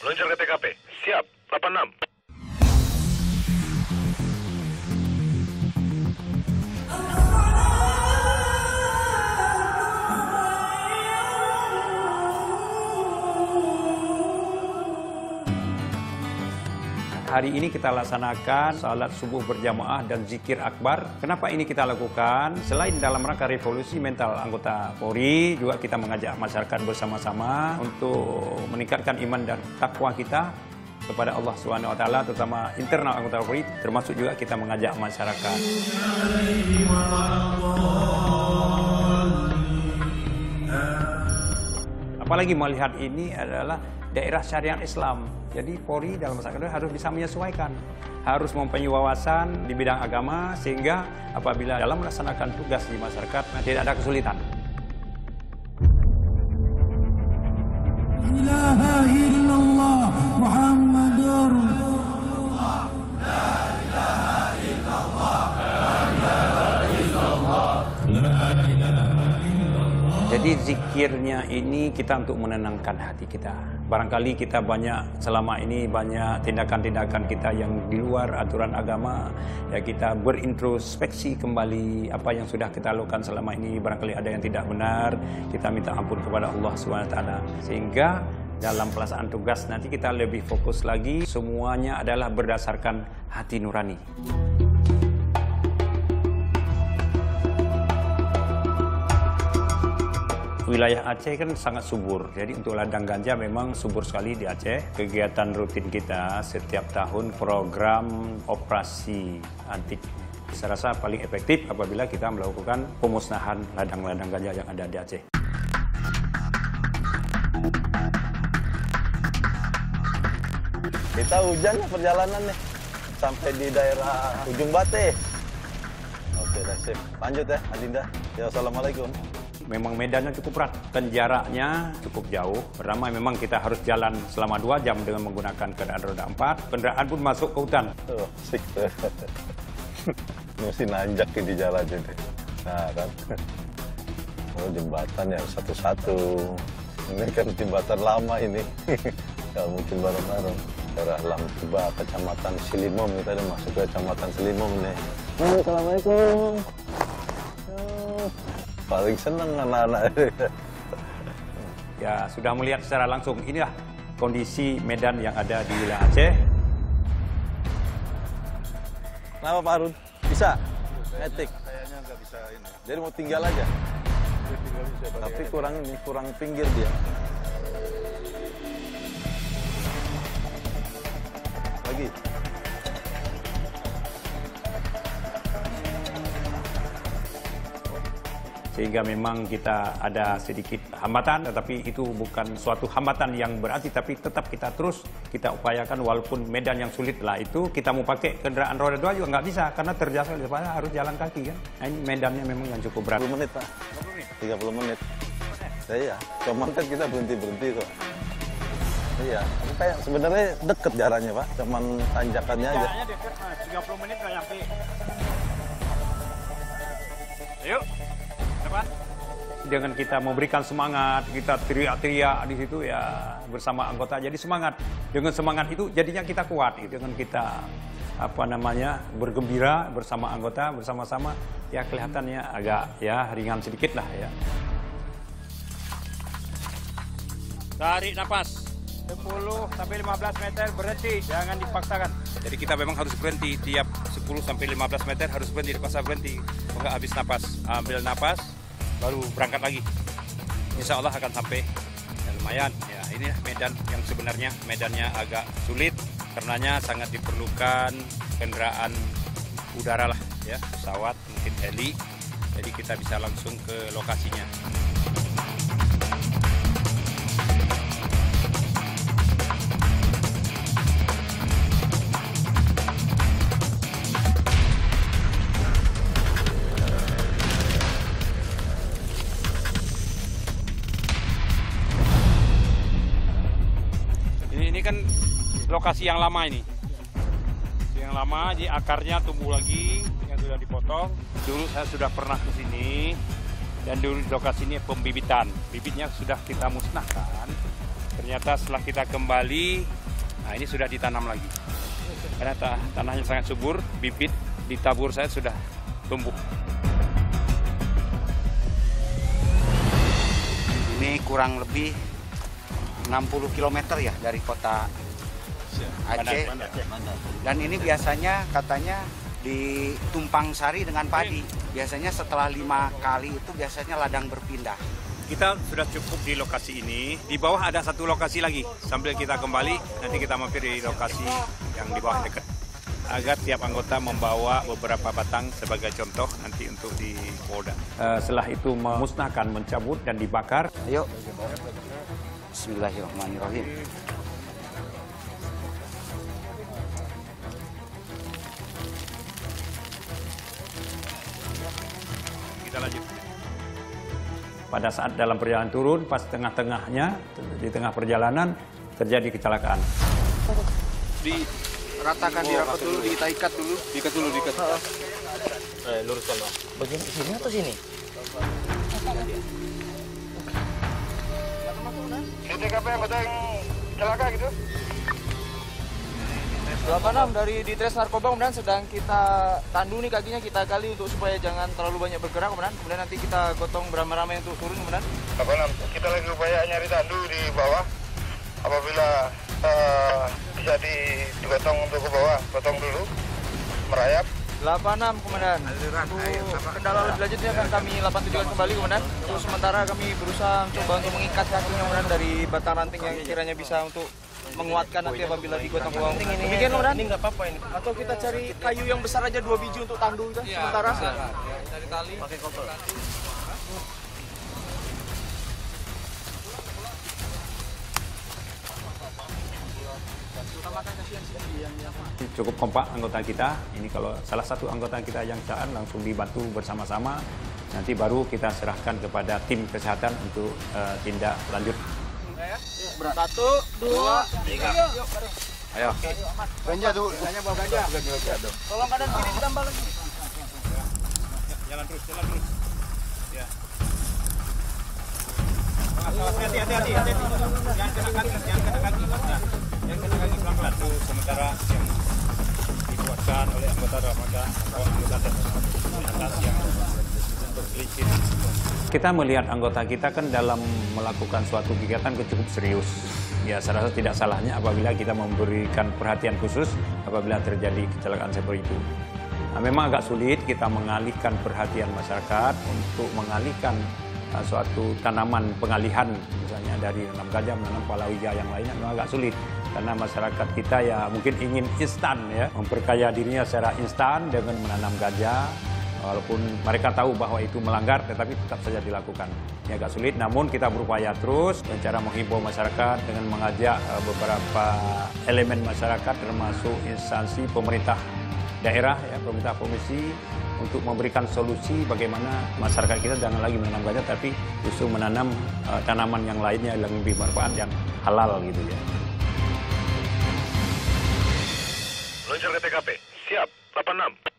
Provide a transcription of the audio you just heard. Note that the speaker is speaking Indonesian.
Meluncur ke TKP. Siap. 86. Hari ini kita laksanakan salat subuh berjamaah dan zikir akbar. Kenapa ini kita lakukan? Selain dalam rangka revolusi mental anggota Polri, juga kita mengajak masyarakat bersama-sama untuk meningkatkan iman dan takwa kita kepada Allah Subhanahu wa taala terutama internal anggota Polri termasuk juga kita mengajak masyarakat. Apalagi melihat ini adalah daerah syariat Islam. Jadi Polri dalam masa kedua harus bisa menyesuaikan, harus mempunyai wawasan di bidang agama sehingga apabila dalam melaksanakan tugas di masyarakat tidak ada kesulitan. Jadi zikirnya ini kita untuk menenangkan hati kita. Barangkali kita banyak selama ini banyak tindakan-tindakan kita yang di luar aturan agama. Ya kita berintrospeksi kembali apa yang sudah kita lakukan selama ini. Barangkali ada yang tidak benar, kita minta ampun kepada Allah SWT. Sehingga dalam pelaksanaan tugas nanti kita lebih fokus lagi. Semuanya adalah berdasarkan hati nurani. Wilayah Aceh kan sangat subur. Jadi untuk ladang ganja memang subur sekali di Aceh. Kegiatan rutin kita setiap tahun program operasi antik. Saya rasa paling efektif apabila kita melakukan pemusnahan ladang-ladang ganja yang ada di Aceh. Kita hujan perjalanan nih sampai di daerah ujung Bate. Oke, sip. Lanjut ya, Adinda. Ya, assalamualaikum. Memang medannya cukup berat dan jaraknya cukup jauh. Pertama memang kita harus jalan selama dua jam dengan menggunakan kendaraan roda empat. Kendaraan pun masuk ke hutan. Sik. Mesti nanjak di jalan ini. Nah, kan. Oh, jembatan ya satu-satu. Ini kan jembatan lama ini. Gak mungkin bareng-bareng. Daerah Lamtiba, Kecamatan Silimom. Kita udah masuk ke Kecamatan Silimom nih. Assalamualaikum. Oh, Paling seneng anak-anak. Ya sudah melihat secara langsung inilah kondisi medan yang ada di wilayah Aceh. Kenapa Pak Arun? Bisa? Etik? Kayaknya nggak bisa ini. Jadi mau tinggal aja? Tapi kurang ini, kurang pinggir dia. Lagi. Sehingga memang kita ada sedikit hambatan, tetapi itu bukan suatu hambatan yang berarti, tapi tetap kita terus kita upayakan walaupun medan yang sulit lah itu kita mau pakai kendaraan roda dua juga nggak bisa karena terjasa depannya harus jalan kaki kan. Nah, ini medannya memang yang cukup berat. 30 menit Pak. 30 menit. Ya, iya. Cuman kan kita berhenti-berhenti kok. Iya. Tapi Kayak sebenarnya deket jaraknya Pak. Cuman tanjakannya aja. dekat, 30 menit nggak nyampe. Yuk. Dengan kita memberikan semangat, kita teriak-teriak di situ ya bersama anggota jadi semangat. Dengan semangat itu jadinya kita kuat. gitu. Dengan kita apa namanya bergembira bersama anggota bersama-sama ya kelihatannya agak ya ringan sedikit lah ya. Tarik nafas. 10 sampai 15 meter berhenti, jangan dipaksakan. Jadi kita memang harus berhenti tiap 10 sampai 15 meter harus berhenti, dipaksa berhenti. Enggak habis nafas. Ambil nafas baru berangkat lagi. Insya Allah akan sampai ya, lumayan. Ya, ini medan yang sebenarnya medannya agak sulit karenanya sangat diperlukan kendaraan udara lah ya, pesawat, mungkin heli. Jadi kita bisa langsung ke lokasinya. Lokasi yang lama ini. Yang lama, jadi akarnya tumbuh lagi, yang sudah dipotong. Dulu saya sudah pernah ke sini, dan dulu lokasi ini pembibitan. Bibitnya sudah kita musnahkan, Ternyata setelah kita kembali, nah ini sudah ditanam lagi. Karena ta- tanahnya sangat subur, bibit ditabur saya sudah tumbuh. Ini kurang lebih 60 km ya dari kota Aceh. Dan ini biasanya katanya di Tumpang Sari dengan padi. Biasanya setelah lima kali itu biasanya ladang berpindah. Kita sudah cukup di lokasi ini. Di bawah ada satu lokasi lagi. Sambil kita kembali, nanti kita mampir di lokasi yang di bawah dekat. Agar tiap anggota membawa beberapa batang sebagai contoh nanti untuk di Polda. setelah itu memusnahkan, mencabut, dan dibakar. Ayo. Bismillahirrahmanirrahim. Pada saat dalam perjalanan turun, pas tengah-tengahnya, di tengah perjalanan, terjadi kecelakaan. ratakan dirapat dulu, kita ikat dulu. Diikat dulu, diikat. Bagian sini atau sini? TKP anggota yang celaka gitu? 86 dari di Tres Narkoba kemudian sedang kita tandu nih kakinya kita gali untuk supaya jangan terlalu banyak bergerak kemudian kemudian nanti kita gotong beramai-ramai untuk turun kemudian Apa nam? Kita lagi upaya nyari tandu di bawah. Apabila eh, bisa di, digotong untuk ke bawah, gotong dulu, merayap. 86 kemudian untuk kendala lebih lanjutnya akan kami 87 kembali kemudian untuk sementara kami berusaha coba untuk mengikat kakinya kemudian dari batang ranting yang kiranya bisa untuk menguatkan nanti apabila digotong bawah demikian kemudian ini nggak apa-apa ini. Atau kita cari kayu yang besar aja dua biji untuk tandu kita sementara? cari tali. Pakai kopel Cukup kompak anggota kita. Ini kalau salah satu anggota kita yang jalan langsung dibantu bersama-sama. Nanti baru kita serahkan kepada tim kesehatan untuk eh, tindak lanjut. Satu dua tiga yuk Ayo. ganja tuh ganja bawa ganja tolong kanan kiri ditambah lagi Jalan terus, jalan terus. Ya. Hati-hati, hati-hati, hati-hati. Jangan kena kaki, jangan kena kaki. Nah, jangan kena kaki pelan-pelan. Itu sementara yang dibuatkan oleh anggota Ramadan atau anggota atas yang Kita melihat anggota kita kan dalam melakukan suatu kegiatan cukup serius. Ya, saya rasa tidak salahnya apabila kita memberikan perhatian khusus apabila terjadi kecelakaan seperti itu. Nah, memang agak sulit kita mengalihkan perhatian masyarakat untuk mengalihkan uh, suatu tanaman pengalihan misalnya dari menanam gajah menanam palawija yang lainnya memang agak sulit karena masyarakat kita ya mungkin ingin instan ya memperkaya dirinya secara instan dengan menanam gajah walaupun mereka tahu bahwa itu melanggar tetapi tetap saja dilakukan ini agak sulit namun kita berupaya terus dengan cara menghimbau masyarakat dengan mengajak uh, beberapa elemen masyarakat termasuk instansi pemerintah daerah ya pemerintah provinsi untuk memberikan solusi bagaimana masyarakat kita jangan lagi menanam gajah tapi justru menanam uh, tanaman yang lainnya yang lebih bermanfaat yang halal gitu ya. Luncur ke TKP. Siap, 86.